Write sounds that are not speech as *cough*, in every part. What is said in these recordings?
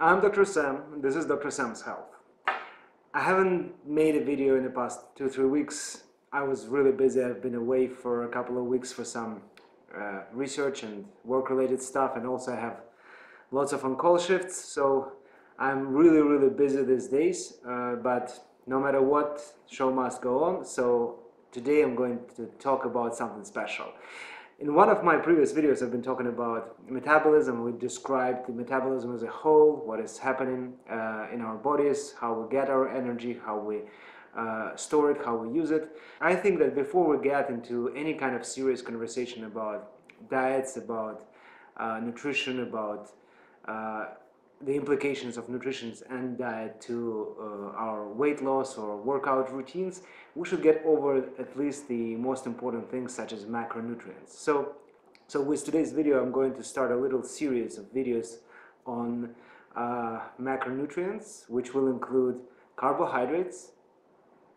I'm Dr. Sam, and this is Dr. Sam's Health. I haven't made a video in the past two, three weeks. I was really busy. I've been away for a couple of weeks for some uh, research and work-related stuff, and also I have lots of on-call shifts, so I'm really, really busy these days. Uh, but no matter what, show must go on. So today I'm going to talk about something special. In one of my previous videos, I've been talking about metabolism. We described the metabolism as a whole, what is happening uh, in our bodies, how we get our energy, how we uh, store it, how we use it. I think that before we get into any kind of serious conversation about diets, about uh, nutrition, about uh, the implications of nutrition and diet to uh, our weight loss or workout routines, we should get over at least the most important things such as macronutrients. So, so with today's video, I'm going to start a little series of videos on uh, macronutrients, which will include carbohydrates,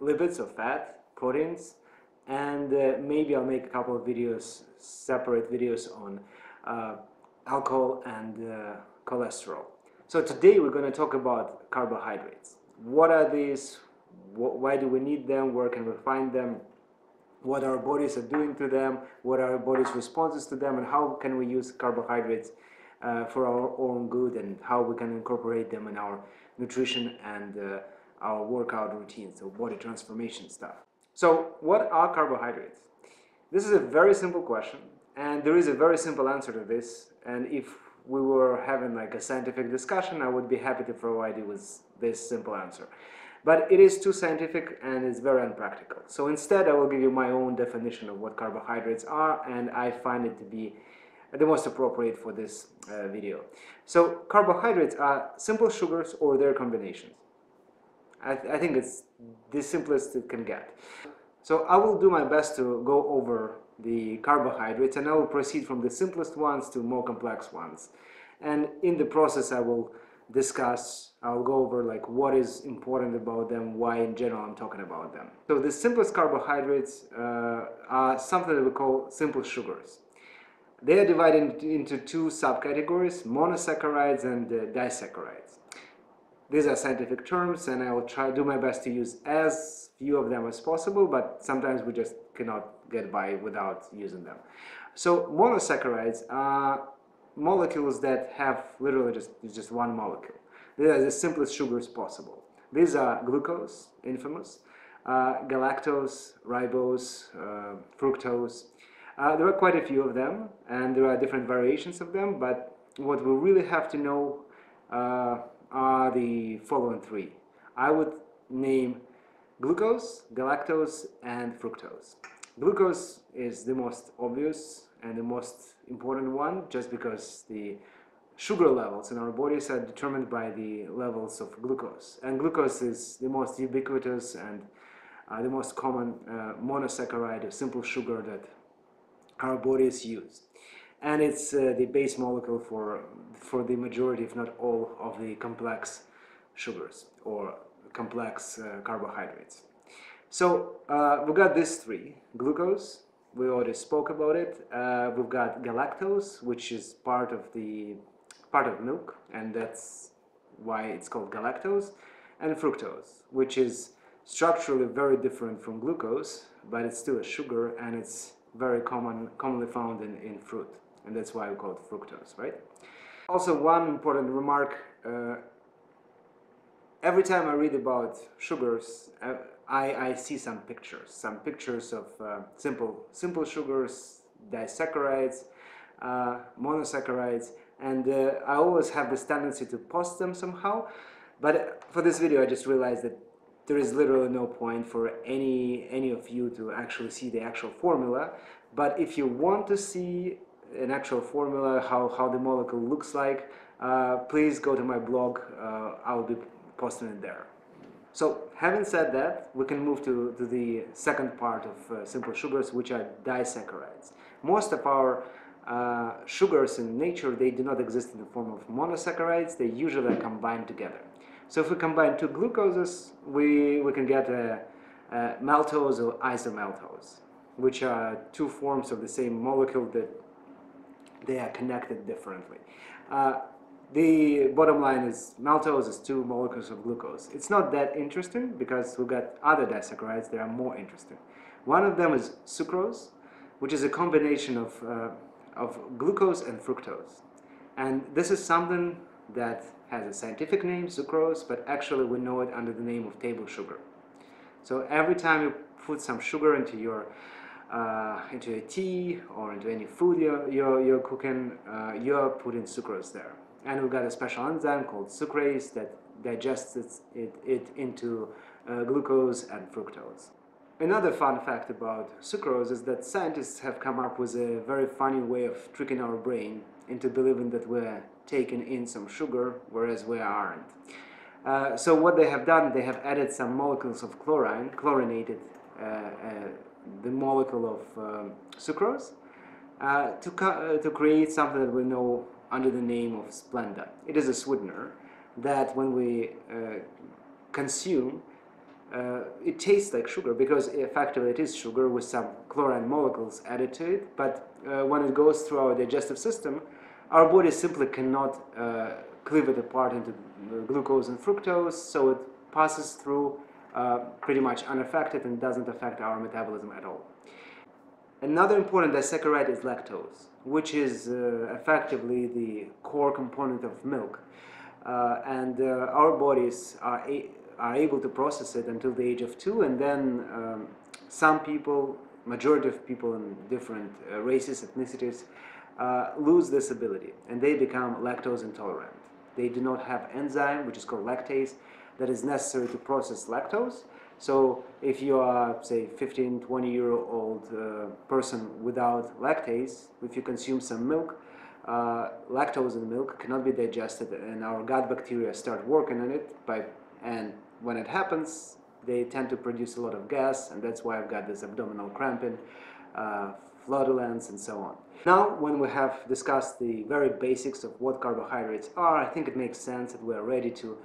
lipids or fat, proteins, and uh, maybe I'll make a couple of videos, separate videos on uh, alcohol and uh, cholesterol. So today we're going to talk about carbohydrates. What are these? Why do we need them? Where can we find them? What our bodies are doing to them? What are our bodies' responses to them? And how can we use carbohydrates uh, for our own good? And how we can incorporate them in our nutrition and uh, our workout routines, so body transformation stuff. So what are carbohydrates? This is a very simple question, and there is a very simple answer to this. And if we were having like a scientific discussion, I would be happy to provide you with this simple answer. But it is too scientific and it's very unpractical. So instead, I will give you my own definition of what carbohydrates are, and I find it to be the most appropriate for this uh, video. So carbohydrates are simple sugars or their combinations. I, th I think it's the simplest it can get. So I will do my best to go over the carbohydrates and I will proceed from the simplest ones to more complex ones. And in the process I will discuss, I'll go over like what is important about them, why in general I'm talking about them. So the simplest carbohydrates uh, are something that we call simple sugars. They are divided into two subcategories, monosaccharides and uh, disaccharides. These are scientific terms and I will try do my best to use as few of them as possible, but sometimes we just cannot get by without using them. So monosaccharides are molecules that have literally just, just one molecule. They are the simplest sugars possible. These are glucose, infamous, uh, galactose, ribose, uh, fructose. Uh, there are quite a few of them, and there are different variations of them, but what we really have to know uh, are the following three. I would name glucose, galactose, and fructose. Glucose is the most obvious and the most important one just because the sugar levels in our bodies are determined by the levels of glucose. And glucose is the most ubiquitous and uh, the most common uh, monosaccharide or simple sugar that our bodies use. And it's uh, the base molecule for, for the majority, if not all, of the complex sugars or complex uh, carbohydrates. So uh, we've got these three, glucose, we already spoke about it. Uh, we've got galactose, which is part of the part of milk, and that's why it's called galactose, and fructose, which is structurally very different from glucose, but it's still a sugar, and it's very common, commonly found in, in fruit, and that's why we call it fructose, right? Also, one important remark, uh, every time I read about sugars, uh, I, I see some pictures, some pictures of uh, simple, simple sugars, disaccharides, uh, monosaccharides, and uh, I always have this tendency to post them somehow, but for this video I just realized that there is literally no point for any, any of you to actually see the actual formula, but if you want to see an actual formula, how, how the molecule looks like, uh, please go to my blog, uh, I'll be posting it there. So having said that, we can move to, to the second part of uh, simple sugars, which are disaccharides. Most of our uh, sugars in nature, they do not exist in the form of monosaccharides, they usually are combined together. So if we combine two glucoses, we, we can get a, a maltose or isomaltose, which are two forms of the same molecule that they are connected differently. Uh, the bottom line is maltose is two molecules of glucose. It's not that interesting because we've got other disaccharides that are more interesting. One of them is sucrose, which is a combination of, uh, of glucose and fructose. And this is something that has a scientific name, sucrose, but actually we know it under the name of table sugar. So every time you put some sugar into your uh, into a tea or into any food you're, you're, you're cooking, uh, you're putting sucrose there. And we've got a special enzyme called sucrase that digests it, it into uh, glucose and fructose. Another fun fact about sucrose is that scientists have come up with a very funny way of tricking our brain into believing that we're taking in some sugar, whereas we aren't. Uh, so what they have done, they have added some molecules of chlorine, chlorinated uh, uh, the molecule of um, sucrose, uh, to, uh, to create something that we know under the name of Splenda. It is a sweetener that when we consume, uh, it tastes like sugar because effectively it is sugar with some chlorine molecules added to it. But uh, when it goes through our digestive system, our body simply cannot uh, cleave it apart into glucose and fructose, so it passes through uh, pretty much unaffected and doesn't affect our metabolism at all. Another important disaccharide is lactose, which is uh, effectively the core component of milk. Uh, and our bodies are are able to process it until the age of two, and then um, some people, majority of people in different uh, races, ethnicities, uh, lose this ability, and they become lactose intolerant. They do not have enzyme, which is called lactase, that is necessary to process lactose. So if you are, say, 15, 20 year old uh, person without lactase, if you consume some milk, uh, lactose in milk cannot be digested and our gut bacteria start working on it by, and when it happens, they tend to produce a lot of gas, and that's why I've got this abdominal cramping, uh, flatulence, and so on. Now, when we have discussed the very basics of what carbohydrates are, I think it makes sense that we're ready to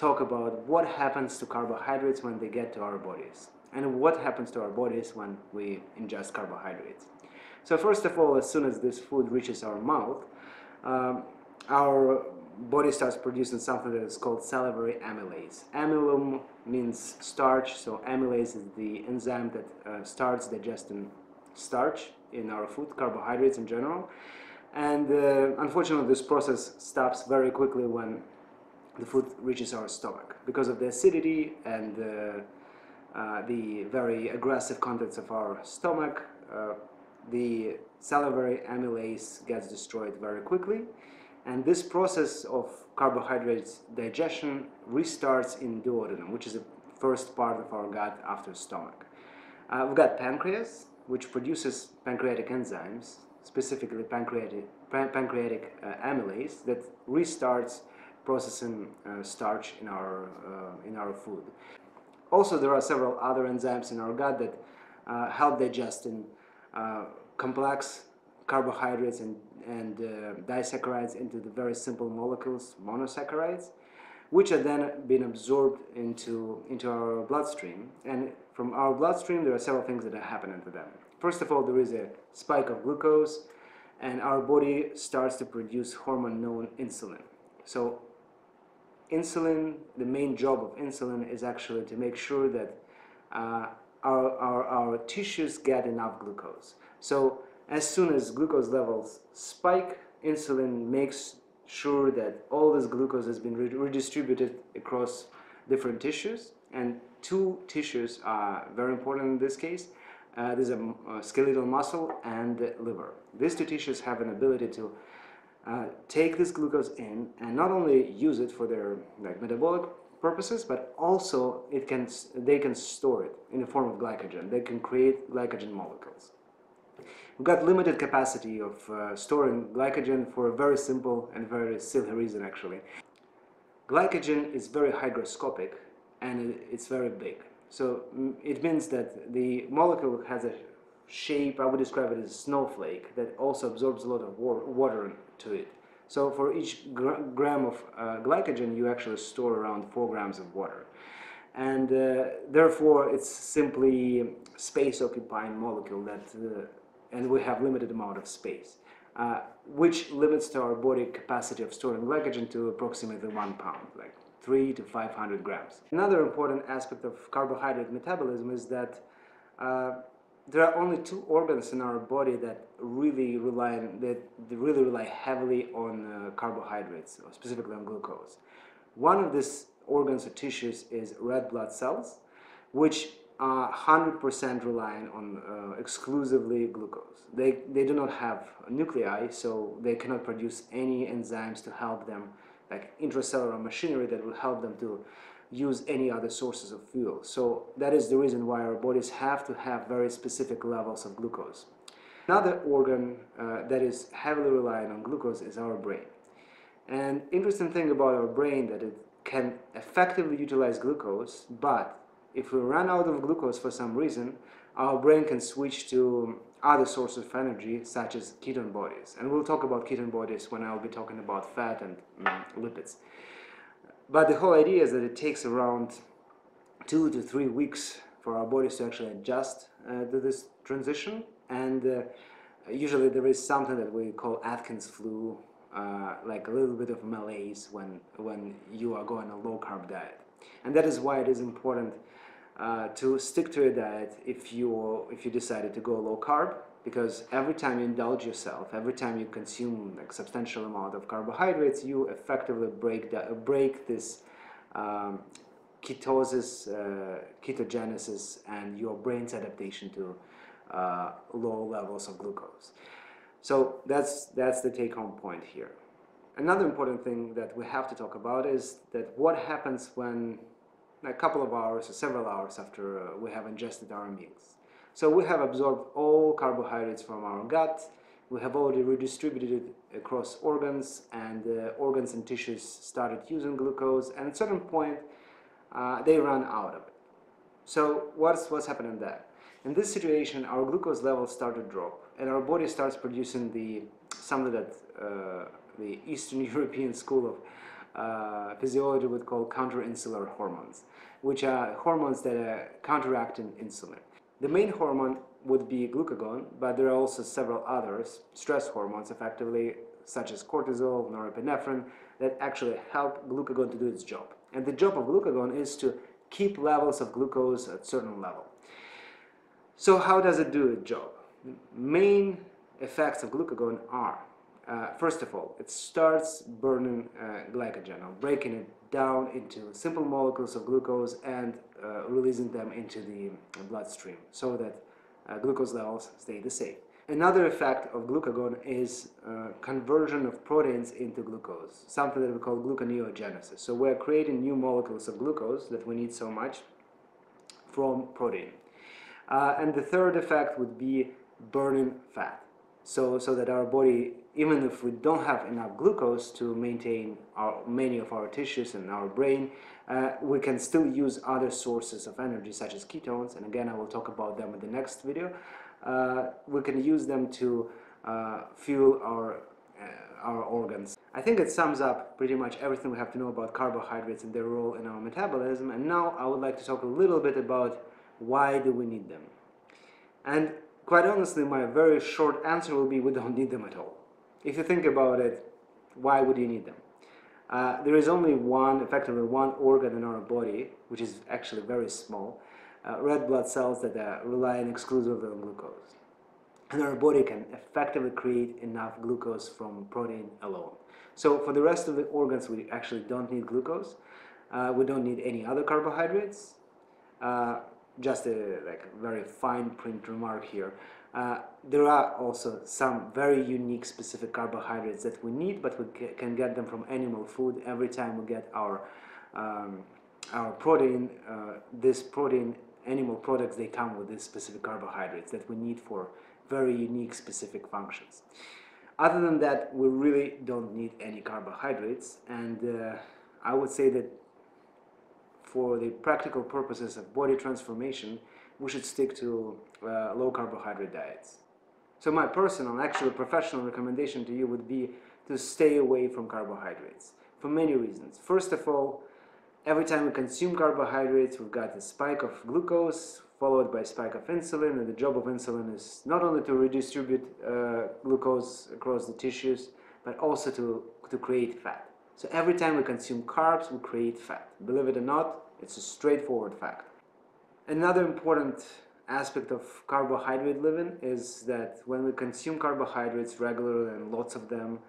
talk about what happens to carbohydrates when they get to our bodies, and what happens to our bodies when we ingest carbohydrates. So first of all, as soon as this food reaches our mouth, um, our body starts producing something that is called salivary amylase. Amylum means starch, so amylase is the enzyme that uh, starts digesting starch in our food, carbohydrates in general. And uh, unfortunately, this process stops very quickly when the food reaches our stomach because of the acidity and uh, uh the very aggressive contents of our stomach. Uh, the salivary amylase gets destroyed very quickly and this process of carbohydrates digestion restarts in duodenum, which is the first part of our gut after stomach. Uh, we've got pancreas, which produces pancreatic enzymes, specifically pancreatic, pancreatic uh, amylase, that restarts processing uh, starch in our, uh, in our food. Also, there are several other enzymes in our gut that uh, help digesting complex carbohydrates and and disaccharides into the very simple molecules, monosaccharides, which are then being absorbed into, into our bloodstream. And from our bloodstream, there are several things that are happening to them. First of all, there is a spike of glucose, and our body starts to produce hormone known insulin. So insulin, the main job of insulin is actually to make sure that uh, our, our, our tissues get enough glucose. So as soon as glucose levels spike, insulin makes sure that all this glucose has been redistributed across different tissues. And two tissues are very important in this case. Uh, there's a, a, skeletal muscle and liver. These two tissues have an ability to uh, take this glucose in and not only use it for their like metabolic purposes, but also it can they can store it in the form of glycogen. They can create glycogen molecules. We've got limited capacity of uh, storing glycogen for a very simple and very silly reason actually. Glycogen is very hygroscopic and it's very big. So mm, it means that the molecule has a shape, I would describe it as a snowflake, that also absorbs a lot of water to it. So for each gram of uh, glycogen, you actually store around 4 grams of water. And uh, therefore, it's simply space-occupying molecule that uh, and we have limited amount of space. uh, which limits to our body capacity of storing glycogen to approximately one pound, like three to 500 grams. Another important aspect of carbohydrate metabolism is that uh, there are only two organs in our body that really rely that really rely heavily on uh, carbohydrates, specifically on glucose. One of these organs or tissues is red blood cells, which are 100% reliant on uh, exclusively glucose. They, they do not have nuclei, so they cannot produce any enzymes to help them, like intracellular machinery that will help them to use any other sources of fuel. So that is the reason why our bodies have to have very specific levels of glucose. Another organ uh, that is heavily reliant on glucose is our brain. And interesting thing about our brain that it can effectively utilize glucose, but if we run out of glucose for some reason, our brain can switch to other sources of energy such as ketone bodies. And we'll talk about ketone bodies when I'll be talking about fat and mm, lipids. But the whole idea is that it takes around two to three weeks for our bodies to actually adjust uh, to this transition. And uh, usually there is something that we call Atkins flu, uh, like a little bit of malaise when, when you are going a low carb diet. And that is why it is important uh, to stick to a diet if you if you decided to go low carb because every time you indulge yourself, every time you consume like substantial amount of carbohydrates, you effectively break that break this um, ketosis, uh, ketogenesis, and your brain's adaptation to uh, low levels of glucose. So that's that's the take-home point here. Another important thing that we have to talk about is that what happens when a couple of hours or several hours after uh, we have ingested our meals. So we have absorbed all carbohydrates from our gut, we have already redistributed it across organs and uh, organs and tissues started using glucose and at a certain point uh, they run out of it. So what's, what's happening there? In this situation our glucose levels start to drop and our body starts producing the something that uh, the Eastern *laughs* European school of uh, physiology would call counterinsular hormones, which are hormones that are counteracting insulin. The main hormone would be glucagon, but there are also several others, stress hormones effectively, such as cortisol, norepinephrine, that actually help glucagon to do its job. And the job of glucagon is to keep levels of glucose at certain level. So how does it do its job? Main effects of glucagon are uh, first of all, it starts burning uh, glycogen, or breaking it down into simple molecules of glucose and uh, releasing them into the bloodstream so that uh, glucose levels stay the same. Another effect of glucagon is uh, conversion of proteins into glucose, something that we call gluconeogenesis. So we're creating new molecules of glucose that we need so much from protein. Uh, and the third effect would be burning fat so, so that our body, even if we don't have enough glucose to maintain our, many of our tissues and our brain, uh, we can still use other sources of energy such as ketones, and again I will talk about them in the next video. Uh, we can use them to uh, fuel our, uh, our organs. I think it sums up pretty much everything we have to know about carbohydrates and their role in our metabolism, and now I would like to talk a little bit about why do we need them. And Quite honestly, my very short answer will be we don't need them at all. If you think about it, why would you need them? Uh, there is only one, effectively one organ in our body, which is actually very small, uh, red blood cells that uh, rely exclusively on glucose. And our body can effectively create enough glucose from protein alone. So for the rest of the organs, we actually don't need glucose. Uh, we don't need any other carbohydrates. Just a like very fine print remark here. Uh, there are also some very unique specific carbohydrates that we need, but we can get them from animal food every time we get our um, our protein. Uh, this protein animal products they come with these specific carbohydrates that we need for very unique specific functions. Other than that, we really don't need any carbohydrates, and uh, I would say that for the practical purposes of body transformation, we should stick to uh, low carbohydrate diets. So my personal, actually professional recommendation to you would be to stay away from carbohydrates for many reasons. First of all, every time we consume carbohydrates, we've got a spike of glucose followed by a spike of insulin and the job of insulin is not only to redistribute uh, glucose across the tissues but also to, to create fat. So every time we consume carbs we create fat. Believe it or not, it's a straightforward fact. Another important aspect of carbohydrate living is that when we consume carbohydrates regularly and lots of them,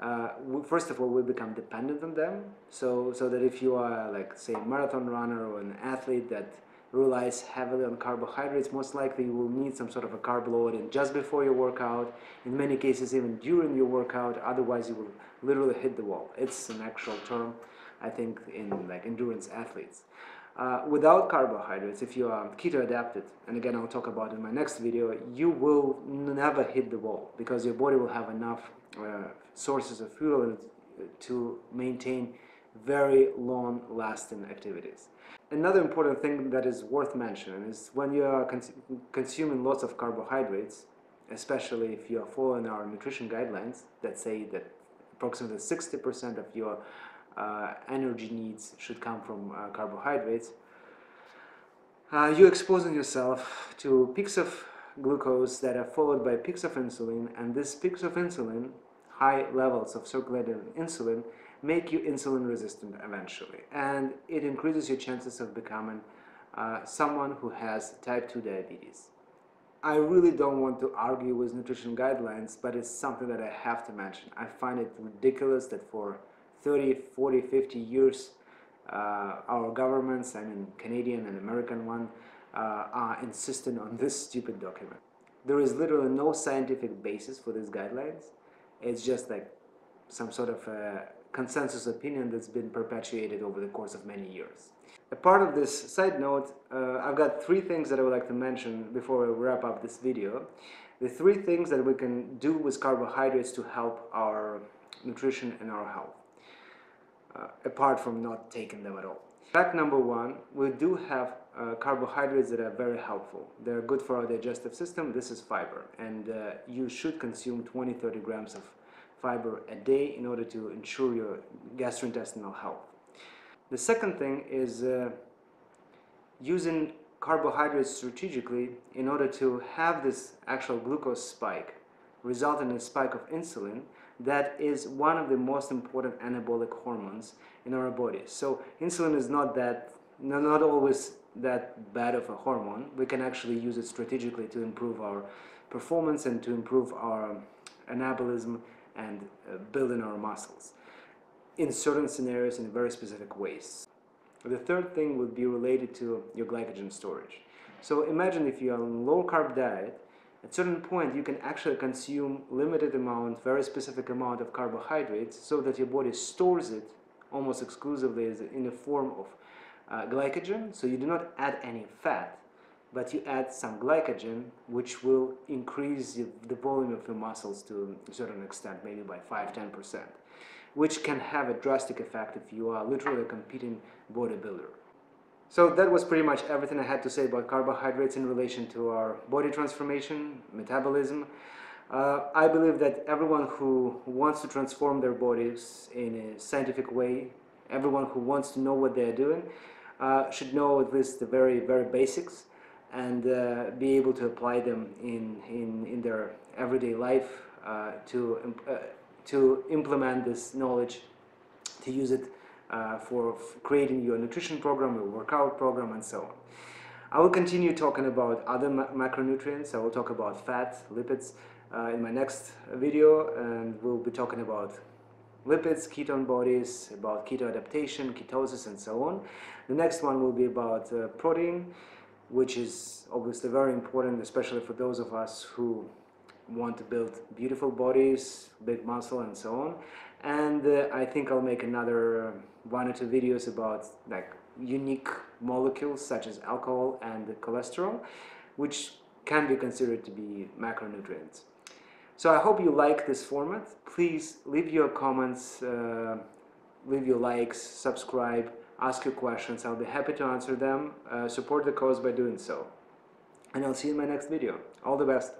uh, we, first of all, we become dependent on them. So, so that if you are like, say, a marathon runner or an athlete that relies heavily on carbohydrates, most likely you will need some sort of a carb loading just before your workout. In many cases, even during your workout. Otherwise, you will literally hit the wall. It's an actual term, I think, in like endurance athletes. Uh, without carbohydrates, if you are keto adapted, and again I'll talk about in my next video, you will never hit the wall because your body will have enough uh, sources of fuel to maintain very long lasting activities. Another important thing that is worth mentioning is when you are cons consuming lots of carbohydrates, especially if you are following our nutrition guidelines that say that approximately 60% of your uh, energy needs should come from uh, carbohydrates, uh, you're exposing yourself to peaks of glucose that are followed by peaks of insulin, and these peaks of insulin, high levels of circulating insulin, make you insulin resistant eventually. And it increases your chances of becoming uh, someone who has type 2 diabetes. I really don't want to argue with nutrition guidelines, but it's something that I have to mention. I find it ridiculous that for 30, 40, 50 years, uh, our governments, I mean Canadian and American one, uh, are insisting on this stupid document. There is literally no scientific basis for these guidelines. It's just like some sort of a consensus opinion that's been perpetuated over the course of many years. A part of this side note, uh, I've got three things that I would like to mention before we wrap up this video. The three things that we can do with carbohydrates to help our nutrition and our health uh, apart from not taking them at all. Fact number one, we do have uh, carbohydrates that are very helpful. They're good for our digestive system. This is fiber. And uh, you should consume 20-30 grams of fiber a day in order to ensure your gastrointestinal health. The second thing is uh, using carbohydrates strategically in order to have this actual glucose spike result in a spike of insulin that is one of the most important anabolic hormones in our body. So insulin is not that, not always that bad of a hormone. We can actually use it strategically to improve our performance and to improve our anabolism and uh, building our muscles in certain scenarios in very specific ways. The third thing would be related to your glycogen storage. So imagine if you're on a low carb diet at certain point you can actually consume limited amount, very specific amount of carbohydrates so that your body stores it almost exclusively in the form of uh, glycogen. So you do not add any fat, but you add some glycogen, which will increase the volume of your muscles to a certain extent, maybe by 5-10%, which can have a drastic effect if you are literally a competing bodybuilder. So that was pretty much everything I had to say about carbohydrates in relation to our body transformation, metabolism. Uh, I believe that everyone who wants to transform their bodies in a scientific way, everyone who wants to know what they're doing, uh, should know at least the very, very basics and uh, be able to apply them in, in, in their everyday life uh, to, uh, to implement this knowledge, to use it uh, for creating your nutrition program, your workout program, and so on. I will continue talking about other ma macronutrients. I will talk about fat, lipids uh, in my next video, and we'll be talking about lipids, ketone bodies, about keto adaptation, ketosis, and so on. The next one will be about uh, protein, which is obviously very important, especially for those of us who want to build beautiful bodies, big muscle, and so on. And uh, I think I'll make another one or two videos about like unique molecules such as alcohol and cholesterol, which can be considered to be macronutrients. So I hope you like this format. Please leave your comments, uh, leave your likes, subscribe, ask your questions. I'll be happy to answer them. Uh, support the cause by doing so. And I'll see you in my next video. All the best.